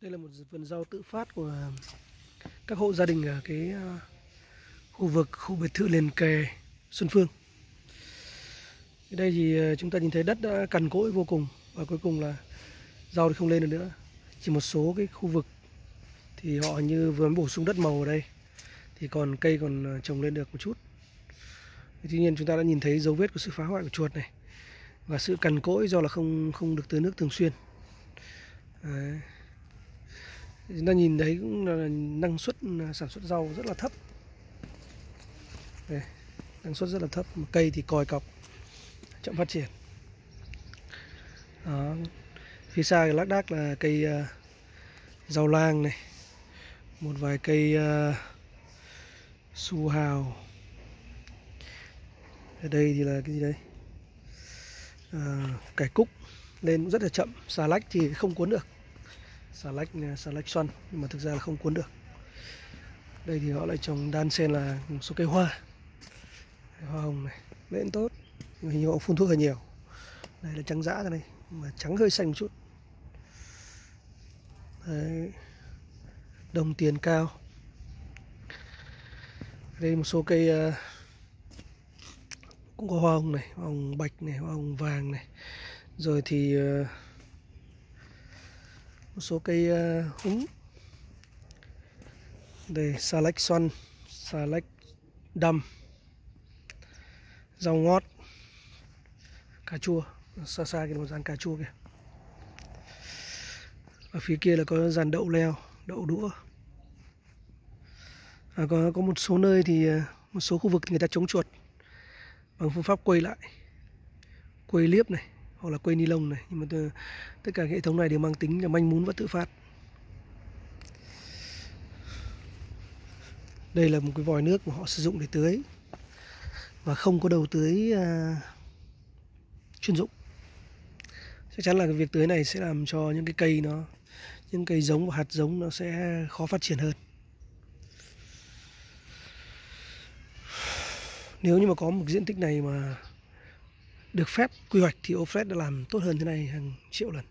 Đây là một vườn rau tự phát của ờ, các hộ gia đình ở cái ờ, khu vực, khu biệt thự liền kề, Xuân Phương. Ở đây thì ờ, chúng ta nhìn thấy đất đã cằn cỗi vô cùng và cuối cùng là rau thì không lên được nữa. Chỉ một số cái khu vực thì họ như vừa mới bổ sung đất màu ở đây, thì còn cây còn trồng lên được một chút. Tuy nhiên chúng ta đã nhìn thấy dấu vết của sự phá hoại của chuột này và sự cằn cỗi do là không không được tưới nước thường xuyên. Đấy chúng ta nhìn thấy cũng là năng suất sản xuất rau rất là thấp. Đây, năng suất rất là thấp cây thì còi cọc chậm phát triển. Đó. phía xa cái lác đác là cây uh, rau lang này một vài cây uh, su hào. Ở đây thì là cái gì đây à, ờ, cải cúc lên cũng rất là chậm xà lách thì không cuốn được xà lách xà lách xoăn nhưng mà thực ra là không cuốn được. Đây thì họ lại trồng đan xen là một số cây hoa. Hoa hồng này lên tốt nhưng hình như họ phun thuốc hơi nhiều. Đây là trắng dã ra đây mà trắng hơi xanh một chút. Đấy. Đồng tiền cao. Đây một số cây uh, cũng có hoa hồng này hoa hồng bạch này hoa hồng vàng này. Rồi thì uh, một số cây uh, húng. Đây xà lách xoăn xà lách đầm, rau ngót cà chua. Xa xa kia một dàn cà chua kìa. Ở phía kia là có dàn đậu leo đậu đũa. À, có có một số nơi thì ờ, một số khu vực thì người ta chống chuột bằng phương pháp quay lại quay liếp này hoặc là quây ni lông này. Nhưng mà tất cả hệ thống này đều mang tính là manh mún và tự phát. Đây là một cái vòi nước mà họ sử dụng để tưới và không có đầu tưới à, chuyên dụng. Chắc chắn là cái việc tưới này sẽ làm cho những cái cây nó những cây giống và hạt giống nó sẽ khó phát triển hơn. Nếu như mà có một diện tích này mà được phép quy hoạch thì Ofred đã làm tốt hơn thế này hàng triệu lần.